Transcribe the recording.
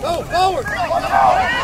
Go forward!